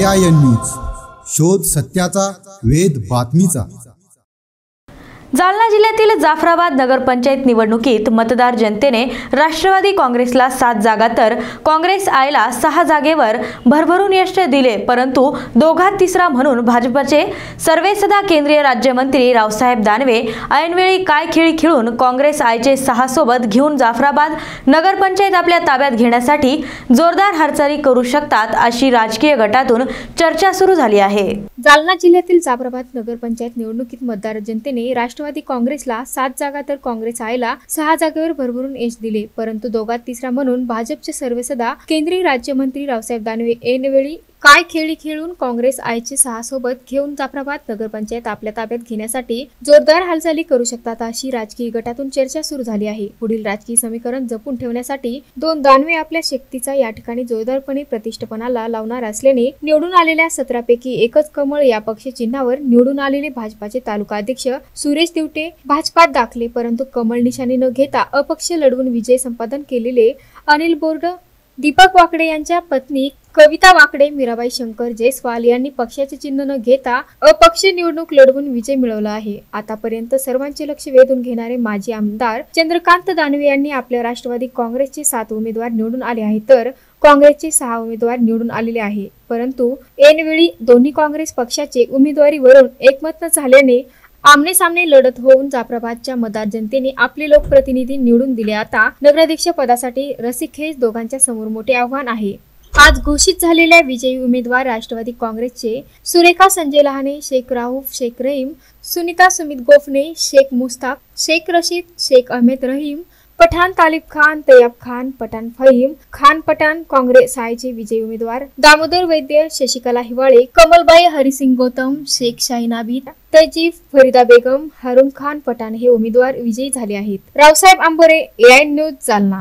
पर्यायांनीच शोध सत्याचा वेद बातमीचा. जालना जिल्ह्यातील जाफराबाद नगरपंचायत निवडणुकीत मतदार जनतेने राष्ट्रवादी काँग्रेसला सात जागा तर काँग्रेस आयला सहा जागेवर भरभरून यश दिले परंतु दोघात तिसरा म्हणून भाजपचे सर्वेसदा केंद्रीय राज्यमंत्री रावसाहेब दानवे ऐनवेळी काय खेळी खेळून काँग्रेस आयचे सहा सोबत घेऊन जाफराबाद नगरपंचायत आपल्या ताब्यात घेण्यासाठी जोरदार हालचाली करू शकतात अशी राजकीय गटातून चर्चा सुरू झाली आहे. जालना जिल्ह्यातील जाफराबाद नगरपंचायत निवडणुकीत मतदार जनतेने राष्ट्र राष्ट्रवादी काँग्रेसला सात जागा तर काँग्रेस आयला सहा जागेवर भरभरून यश दिले. परंतु दोघात तिसरा म्हणून भाजपचे सर्वेसदा केंद्रीय राज्यमंत्री रावसाहेब दानवे ऐनवेळी काय खेळी खेळून काँग्रेस आयचे सहासोबत घेऊन जाफराबाद नगरपंचायत आपल्या ताब्यात घेण्यासाठी जोरदार हालचाली करू शकतात अशी राजकीय गटातून चर्चा सुरू झाली आहे. पुढील राजकीय समीकरण जपून ठेवण्यासाठी दोन दानवे आपल्या शक्तीचा या ठिकाणी जोरदारपणे प्रतिष्ठपणाला लावणार असल्याने निवडून आलेल्या सतरापैकी एकच कमळ या पक्ष चिन्हावर निवडून आलेले भाजपाचे तालुका अध्यक्ष सुरेश दिवटे भाजपात दाखले परंतु कमळ निशाणी न घेता अपक्ष लढवून विजय संपादन केलेले अनिल बोर्ड दीपक वाकडे यांच्या पत्नी कविता वाकडे मीराबाई शंकर जयस्वाल यांनी पक्षाचे चिन्ह न घेता अपक्ष निवडणूक लढवून विजय मिळवला आहे. आतापर्यंत सर्वांचे लक्ष वेधून घेणारे माजी आमदार चंद्रकांत दानवे यांनी आपल्या राष्ट्रवादी काँग्रेसचे सात उमेदवार निवडून आले आहेत तर काँग्रेसचे सहा उमेदवार निवडून आलेले आहे. परंतु ऐनवेळी दोन्ही काँग्रेस पक्षाचे उमेदवारीवरून एकमत न झाल्याने आमने सामने लढत होऊन जाफराबादच्या मतदार जनतेने आपले लोकप्रतिनिधी निवडून दिले. आता नगराध्यक्ष पदासाठी रसिकखेच दोघांच्या समोर मोठे आव्हान आहे. आज घोषित झालेल्या विजयी उमेदवार राष्ट्रवादी काँग्रेसचे सुरेखा संजय लहाने शेख राऊफ शेख रहीम सुनीता सुमित गोफणे शेख मुस्ताक शेख रशीद शेख अहमेद रहीम पठाण तालिब खान तैयब खान पठाण फहीम खान पठाण काँग्रेस आयचे विजयी उमेदवार दामोदर वैद्य शशिकला हिवाळे कमलबाई हरिसिंग गौतम शेख शाही आबिद तजीफ फरीदा बेगम हारून खान पठाण हे उमेदवार विजयी झाले आहेत. Raosaheb Ambore AI news Jalna.